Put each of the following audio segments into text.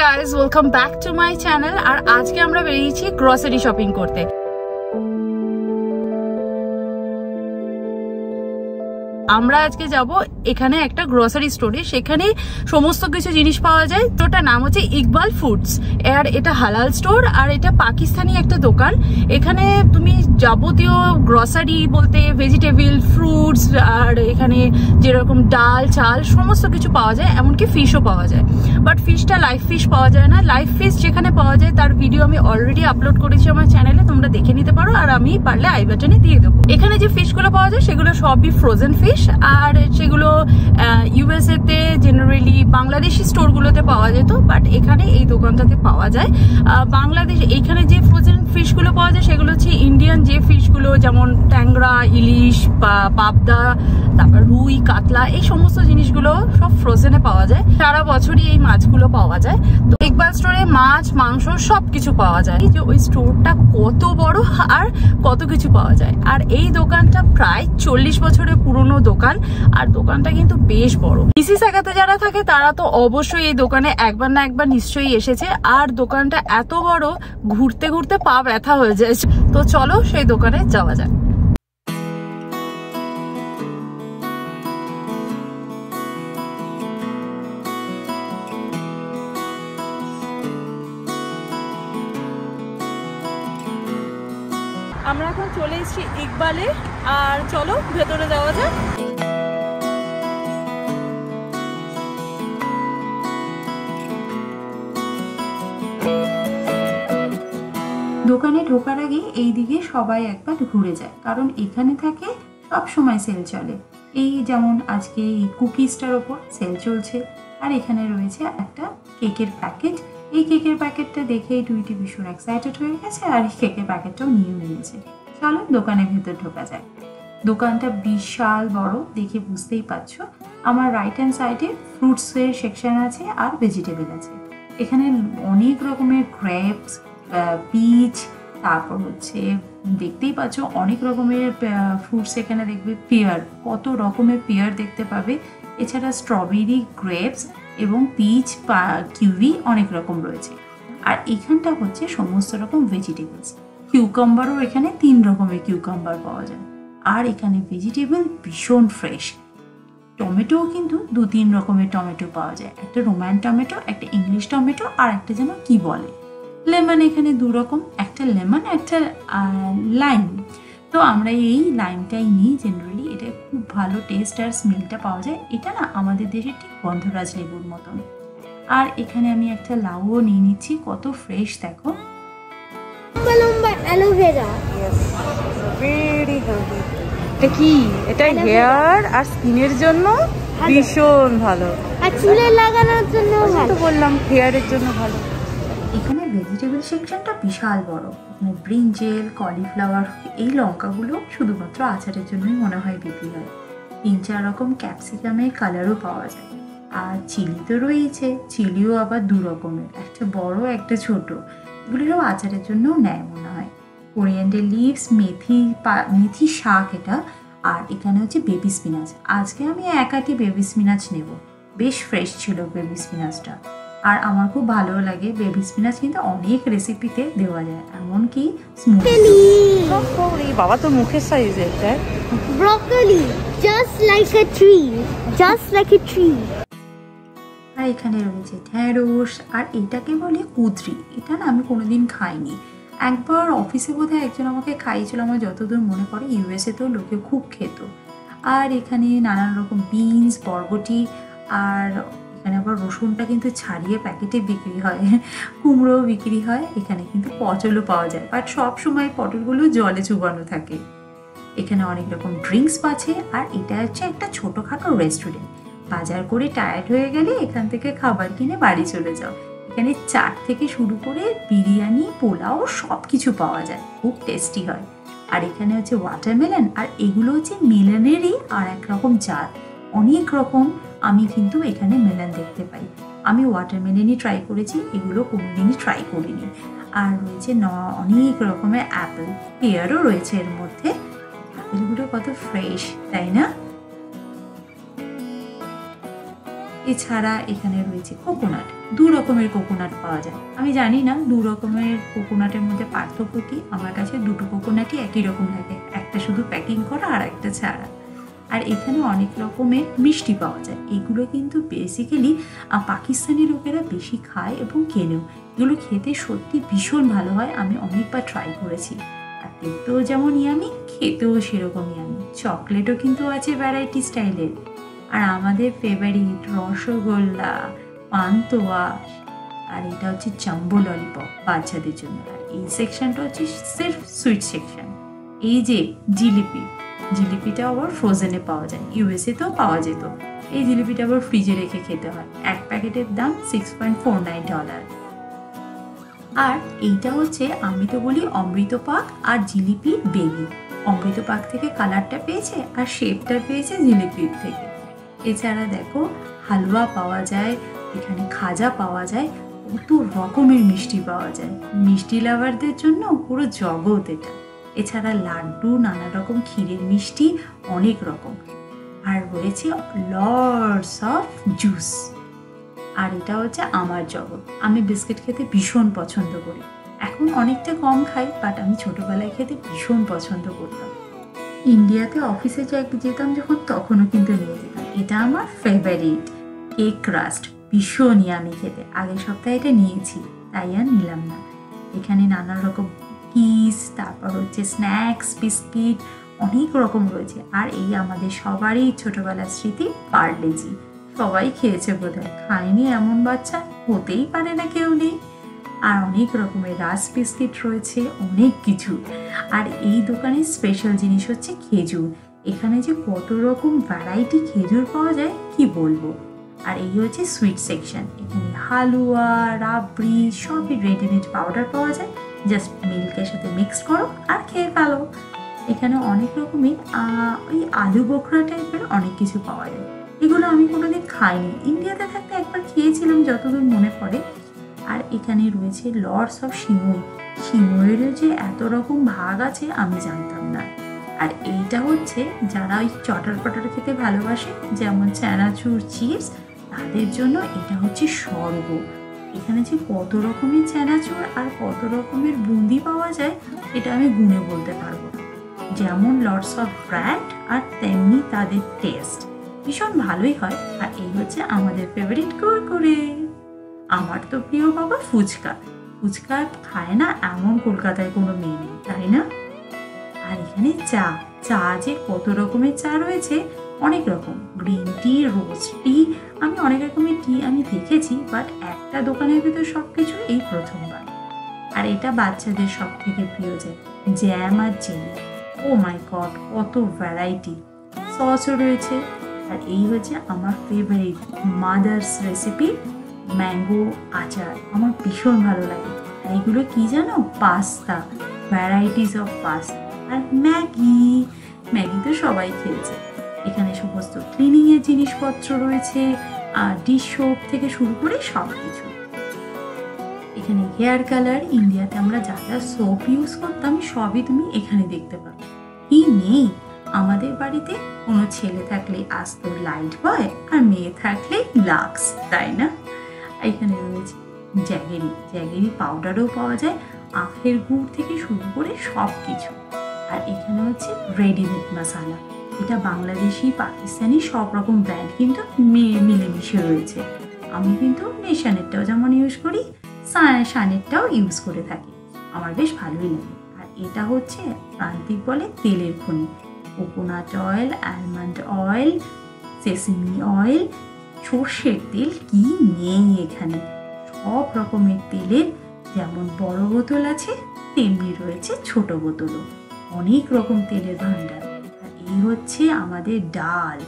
Guys welcome back to my channel আর আজকে আমরা বেরিয়েছি গ্রসারি শপিং করতে। আমরা আজকে যাব এখানে একটা গ্রসারি স্টোরে সেখানে সমস্ত কিছু জিনিস পাওয়া যায়। তোটার নাম হচ্ছে ইকবাল ফুডস। আর এটা হালাল স্টোর আর এটা পাকিস্তানি একটা দোকান। এখানে তুমি যাবতীয় গ্রসারি বলতে ভেজিটেবল ফ্রুটস আর এখানে যেরকম ডাল, চাল সমস্ত কিছু পাওয়া যায়। এমনকি ফিশও পাওয়া যায়। বাট ফিশটা লাইভ ফিশ পাওয়া যায় না। লাইভ ফিশ যেখানে পাওয়া যায়, তার ভিডিও আমি অলরেডি আপলোড করেছি আমার চ্যানেলে তোমরা দেখে নিতে পারো। আর আমি পারলে আই বাটনে দিয়ে দেবো। এখানে যে ফিশগুলো পাওয়া যায়, সেগুলো সবই ফ্রোজেন ফিশ আর সেগুলো ইউএসএ তে জেনারেলি বাংলাদেশি স্টোরগুলোতে পাওয়া যেত বাট এখানে এই দোকানটাতে পাওয়া যায়। বাংলাদেশ এখানে যে ফ্রোজেন ফিশগুলো পাওয়া যায়, সেগুলো হচ্ছে ইন্ডিয়ান যে ফিশগুলো যেমন ট্যাংরা, ইলিশ বা পাবদা, তারপর রুই, কাতলা, এই সমস্ত জিনিসগুলো সব ফ্রোজেনে পাওয়া যায়। সারা বছরই এই মাছগুলো পাওয়া যায়। তো ইকবাল স্টোরে মাছ, মাংস সব কিছু পাওয়া যায়। যে ওই স্টোরটা কত বড় আর কত কিছু পাওয়া যায়। আর এই দোকানটা প্রায় চল্লিশ বছরের পুরনো দোকান, আর দোকানটা কিন্তু বেশ বড়। মিসিসাগাতে যারা থাকে, তারা তো অবশ্যই এই দোকানে একবার না একবার নিশ্চয়ই এসেছে। আর দোকানটা এত বড়, ঘুরতে ঘুরতে পা ব্যথা হয়ে যায়। তো চলো সেই দোকানে যাওয়া যায় আমরা এখন চলে এসেছি ইকবালে, আর চলো ভেতরে যাওয়া যাক। দোকানে ঢোকার আগে এই দিকে সবাই একবার ঘুরে যায়, কারণ এখানে থাকে সব সময় সেল চলে। এই যেমন আজকে এই কুকিজটার ওপর সেল চলছে, আর এখানে রয়েছে একটা কেকের প্যাকেট এই কেকের প্যাকেটটা দেখেই টুইটি ভীষণ এক্সাইটেড হয়ে গেছে আর এই কেকের প্যাকেটটাও নিয়ে নিয়েছে। চলো দোকানের ভেতর ঢোকা যায় দোকানটা বিশাল বড়, দেখে বুঝতেই পারছ। আমার রাইট হ্যান্ড সাইডে ফ্রুটসের সেকশন আছে আর ভেজিটেবল আছে। এখানে অনেক রকমের গ্রেপস পিচ তারপর হচ্ছে দেখতেই পাচ্ছ অনেক রকমের ফ্রুটস এখানে দেখবে পেয়ার কত রকমের পেয়ার দেখতে পাবে। এছাড়া স্ট্রবেরি গ্রেপস এবং পিচ পা কিউই অনেক রকম রয়েছে। আর এখানটা হচ্ছে সমস্ত রকম ভেজিটেবলস কিউকাম্বারও এখানে তিন রকমের কিউকাম্বার পাওয়া যায়। আর এখানে ভেজিটেবল ভীষণ ফ্রেশ টমেটোও কিন্তু দু তিন রকমের টমেটো পাওয়া যায়। একটা রোমান টমেটো একটা ইংলিশ টমেটো আর একটা যেন কি বলে। লেমন এখানে দু রকম, একটা লেমন একটা লাইম তো আমরা এই লাইমটাই নিই জেনারেলি এটা খুব ভালো টেস্ট আর স্মেলটা পাওয়া যায়। এটা না আমাদের দেশের ঠিক গন্ধরাজ লেবুর মতন। আর এখানে আমি একটা লাউও নিয়ে নিচ্ছি কত ফ্রেশ দেখো। অ্যালোভেরা ভেরি হেলদি এটা কি? এটা হেয়ার আর স্কিনের জন্য ভীষণ ভালো। আর চুলে লাগানোর জন্য তো বললাম হেয়ারের জন্য ভালো। ভেজিটেবল সেকশনটা বিশাল বড়। এখানে ব্রিঞ্জেল কলিফ্লাওয়ার এই লঙ্কাগুলো শুধুমাত্র আচারের জন্যই মনে হয় বিক্রি হয়। তিন চার রকম ক্যাপসিকামের কালারও পাওয়া যায়। আর চিলি তো রয়েছে চিলিও আবার দু রকমের, একটা বড়, একটা ছোট। এগুলিরও আচারের জন্যও নেয় মনে হয়। কোরিয়ান্ডার লিভস মেথি মেথি শাক এটা, আর এখানে হচ্ছে বেবি স্পিনাচ আজকে আমি একাটি বেবি স্পিনাচ নেব। বেশ ফ্রেশ ছিল বেবি স্পিনাচটা আর আমার খুব ভালো লাগে। বেবি স্পিনাচ কিন্তু অনেক রেসিপিতে দেওয়া যায় এমনকি ব্রকলি বাবা তো মুখের সাইজ এটা broccoli just like a tree just like a tree আর এখানে রয়েছে ঢ্যাঁড়স আর এটাকে বলে কুদরি। এটা না আমি কোনোদিন খাইনি। একবার অফিসে বোধহয় একজন আমাকে খাইয়েছিল আমার যতদূর মনে পড়ে ইউএসএতেও লোকে খুব খেত। আর এখানে নানান রকম বিনস বরবটি আর এখানে আবার রসুনটা কিন্তু ছাড়িয়ে প্যাকেটে বিক্রি হয়, কুমড়োও বিক্রি হয়, এখানে কিন্তু পটলও পাওয়া যায়। বাট সব সময় পটলগুলো জলে চুবানো থাকে। এখানে অনেক রকম ড্রিঙ্কস আছে, আর এটা হচ্ছে একটা ছোটোখাটো রেস্টুরেন্ট বাজার করে টায়ার্ড হয়ে গেলে এখান থেকে খাবার কিনে বাড়ি চলে যাও। এখানে চাট থেকে শুরু করে বিরিয়ানি, পোলাও সব কিছু পাওয়া যায়, খুব টেস্টি হয়। আর এখানে হচ্ছে ওয়াটারমেলন আর এগুলো হচ্ছে মেলনেরই আর এক রকম জাত। অনেক রকম আমি কিন্তু এখানে মেলান দেখতে পাই। আমি ওয়াটারমেলনই ট্রাই করেছি, এগুলো কোনোদিনই ট্রাই করিনি। আর রয়েছে ন, অনেক রকমের অ্যাপেল পেয়ারও রয়েছে এর মধ্যে। অ্যাপেলগুলো কত ফ্রেশ তাই না? এছাড়া এখানে রয়েছে কোকোনাট দু রকমের কোকোনাট পাওয়া যায়। আমি জানি না, দু রকমের কোকোনাটের মধ্যে পার্থক্য কি? আমার কাছে দুটো কোকোনাটই একই রকম লাগে, একটা শুধু প্যাকিং করা আর একটা ছাড়া। আর এখানে অনেক রকমের মিষ্টি পাওয়া যায়। এগুলো কিন্তু বেসিক্যালি পাকিস্তানি লোকেরা বেশি খায় এবং কেনেও। এগুলো খেতে সত্যি ভীষণ ভালো হয়। আমি অনেকবার ট্রাই করেছি। আর দেখতেও যেমন ইয়ামি খেতেও সেরকম ইয়ামি চকলেটও কিন্তু আছে ভ্যারাইটি স্টাইলের আর আমাদের ফেভারিট রসগোল্লা, পান্তোয়া, আর এটা হচ্ছে জাম্বো ললিপপ বাচ্চাদের জন্য। আর এই সেকশনটা হচ্ছে সির্ফ সুইট সেকশন এই যে জিলিপি জিলিপিটা আবার ফ্রোজেনে পাওয়া যায় ইউএসএতেও পাওয়া যেত। এই জিলিপিটা আবার ফ্রিজে রেখে খেতে হয়। এক প্যাকেটের দাম six point four nine dollar আর এইটা হচ্ছে, আমি তো বলি অমৃত পাক আর জিলিপি বেবি। অমৃত পাক থেকে কালারটা পেয়েছে আর শেপটা পেয়েছে জিলিপির থেকে। এছাড়া দেখো, হালুয়া পাওয়া যায়, এখানে খাজা পাওয়া যায়, কত রকমের মিষ্টি পাওয়া যায়। মিষ্টি লাভারদের জন্য পুরো জগৎ এটা। এছাড়া লাড্ডু, নানা রকম ক্ষীরের মিষ্টি, অনেক রকম। আর রয়েছে লর্ডস অফ জুস আর এটা হচ্ছে আমার জগৎ। আমি বিস্কিট খেতে ভীষণ পছন্দ করি। এখন অনেকটা কম খাই বাট আমি ছোটবেলায় খেতে ভীষণ পছন্দ করতাম। ইন্ডিয়াতে অফিসে যেতাম, যখন তখনও কিন্তু নিয়ে যেতাম। এটা আমার ফেভারিট কেক ক্রাস্ট ভীষণই আমি খেতে। আগের সপ্তাহে এটা নিয়েছি, তাই আর নিলাম না। এখানে নানা রকম কিস তারপর হচ্ছে স্ন্যাক্স বিস্কিট অনেক রকম রয়েছে। আর এই আমাদের সবারই ছোটবেলার স্মৃতি পার্লেজি। সবাই খেয়েছে বোধহয়। খায়নি এমন বাচ্চা? হতেই পারে না কেউ নেই। আর অনেক রকমের রাস বিস্কিট রয়েছে, অনেক কিছু। আর এই দোকানের স্পেশাল জিনিস হচ্ছে খেজুর। এখানে যে কত রকম ভ্যারাইটি খেজুর পাওয়া যায়, কি বলব? আর এই হচ্ছে সুইট সেকশন এখানে হালুয়া, রাবড়ি, সবই রেডিমেড পাউডার পাওয়া যায়। জাস্ট মিল্কের সাথে মিক্স করো আর খেয়ে ফেলো। এখানে অনেক রকমের ওই আলু বোখরা টাইপের অনেক কিছু পাওয়া যায়। এগুলো আমি কোনোদিন খাইনি। ইন্ডিয়াতে থাকতে একবার খেয়েছিলাম, যতদূর মনে পড়ে। আর এখানে রয়েছে লর্ডস অফ সিমই সিমইয়েরও যে এত রকম ভাগ আছে, আমি জানতাম না। আর এইটা হচ্ছে, যারা ওই চটার পটার খেতে ভালোবাসে, যেমন চানাচুর, চিপস, তাদের জন্য এটা হচ্ছে স্বর্গ। এখানে যে কত রকমের চানাচুর আর কত রকমের বুন্দি পাওয়া যায়, এটা আমি গুনে বলতে পারব। যেমন লর্ডস অফ ব্র্যান্ড আর তেমনি তাদের টেস্ট ভীষণ ভালোই হয় আর এই হচ্ছে আমাদের ফেভারিট কুরকুরে। আমার তো প্রিয় বাবা ফুচকা। ফুচকা খায় না এমন কলকাতায় কোনো মেয়ে নেই, তাই না? আর এখানে চা। চা যে কত রকমের চা রয়েছে, অনেক রকম। গ্রিন টি রোজ টি আমি অনেক রকমের টি আমি দেখেছি বাট একটা দোকানের ভিতর সব কিছু এই প্রথমবার। আর এটা বাচ্চাদের সব থেকে প্রিয় যে জ্যাম আর জেলি ও মাই গড কত ভ্যারাইটি সসও রয়েছে, আর এই হচ্ছে আমার ফেভারিট মাদার্স রেসিপি ম্যাঙ্গো আচার। আমার ভীষণ ভালো লাগে। আর এগুলো কি জানো? পাস্তা ভ্যারাইটিস অফ পাস্তা আর ম্যাগি ম্যাগি তো সবাই খেয়েছে। এখানে সমস্ত ক্লিনিংয়ের জিনিসপত্র রয়েছে, আর ডিশ সোপ থেকে শুরু করে সব কিছু এখানে হেয়ার কালার ইন্ডিয়াতে আমরা যা যা সোপ ইউজ করতাম, সবই তুমি এখানে দেখতে পাবে। কি নেই? আমাদের বাড়িতে কোনো ছেলে থাকলে আসতো লাইট বয় আর মেয়ে থাকলে লাক্স তাই না? এখানে রয়েছে জ্যাগেরি জ্যাগেরি পাউডারও পাওয়া যায়, আখের গুড় থেকে শুরু করে সব কিছু আর এখানে হচ্ছে রেডিমেড মশালা এটা বাংলাদেশি, পাকিস্তানি, সব রকম ব্র্যান্ড কিন্তু মিলেমিশে রয়েছে। আমি কিন্তু নেশানেরটাও যেমন ইউজ করি, সা- শানেরটাও ইউজ করে থাকি। আমার বেশ ভালোই লাগে। আর এটা হচ্ছে প্রান্তিক বলে তেলের খনি। Coconut oil almond oil sesame oil সর্ষের তেল কি নেই এখানে? সব রকমের তেলের যেমন বড় বোতল আছে, তেমনি রয়েছে ছোট বোতলও। অনেক রকম তেলের ভাণ্ডার। হচ্ছে আমাদের ডাল।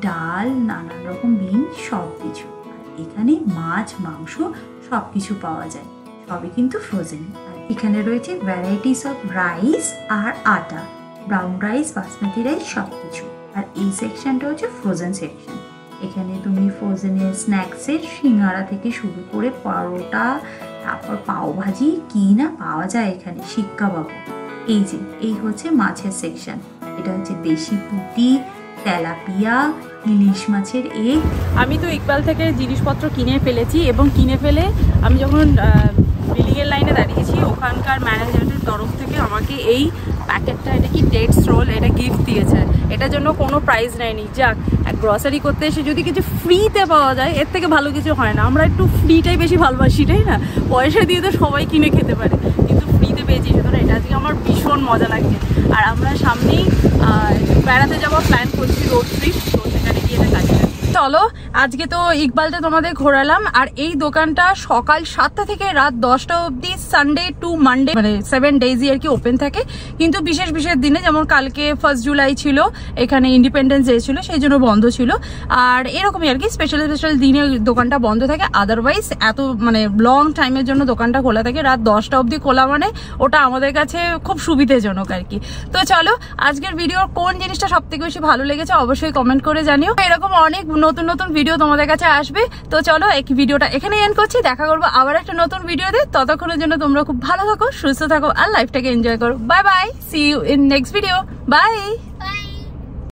ডাল, নানান রকম বিন, সব কিছু। আর এখানে মাছ, মাংস, সব কিছু পাওয়া যায়। সবই কিন্তু ফ্রোজেন আর এখানে রয়েছে ভ্যারাইটিস অফ রাইস আর আটা। ব্রাউন রাইস বাসমতি রাইস সব কিছু। আর এই সেকশনটা হচ্ছে ফ্রোজেন সেকশন এখানে তুমি ফ্রোজেনের স্ন্যাক্সের সিঙ্গারা থেকে শুরু করে পরোটা, তারপর পাওভাজি, কি না পাওয়া যায় এখানে? শিক্ষা বাবু এই যে, এই হচ্ছে মাছের সেকশন এটা হচ্ছে দেশি পুঁটি তেলাপিয়া, ইলিশ মাছের এগ। আমি তো ইকবাল থেকে জিনিসপত্র কিনে ফেলেছি এবং কিনে ফেলে আমি যখন বিলিংয়ের লাইনে দাঁড়িয়েছি, ওখানকার ম্যানেজারের তরফ থেকে আমাকে এই প্যাকেটটা, এটা কি ডেটস রোল এটা গিফট দিয়েছে। এটার জন্য কোনো প্রাইস নেয়নি। যাক গ্রসারি করতে এসে যদি কিছু ফ্রিতে পাওয়া যায়, এর থেকে ভালো কিছু হয় না। আমরা একটু ফ্রিটাই বেশি ভালোবাসি, তাই না? পয়সা দিয়ে তো সবাই কিনে খেতে পারে। কিন্তু ফ্রিতে পেয়েছি, সুতরাং এটা আজকে আমার ভীষণ মজা লাগছে। আর আমরা সামনেই বেড়াতে যাওয়ার প্ল্যান করছি রোড ট্রিপ তো সেখানে গিয়ে এটা কাজে। চলো, আজকে তো ইকবালটা তোমাদের ঘোরালাম, আর এই দোকানটা সকাল সাতটা থেকে রাত দশটা অবধি সানডে টু মানডে মানে সেভেন ডেজই আর কি ওপেন থাকে। কিন্তু বিশেষ বিশেষ দিনে, যেমন কালকে ফার্স্ট জুলাই ছিল, এখানে ইন্ডিপেন্ডেন্স ডে ছিল, সেই জন্য বন্ধ ছিল। আর এরকমই আর কি স্পেশাল স্পেশাল দিনে দোকানটা বন্ধ থাকে। আদারওয়াইজ এত মানে লং টাইমের জন্য দোকানটা খোলা থাকে। রাত দশটা অবধি খোলা মানে ওটা আমাদের কাছে খুব সুবিধাজনক আর কি। তো চলো, আজকের ভিডিওর কোন জিনিসটা সব থেকে বেশি ভালো লেগেছে অবশ্যই কমেন্ট করে জানিও। এরকম অনেক নতুন নতুন ভিডিও তোমাদের কাছে আসবে। তো চলো এক ভিডিওটা এখানে এন্ড করছি। দেখা করব আবার একটা নতুন ভিডিওতে ততক্ষণের জন্য তোমরা খুব ভালো থাকো, সুস্থ থাকো, আর লাইফটাকে এনজয় করো। Bye bye see you in next video bye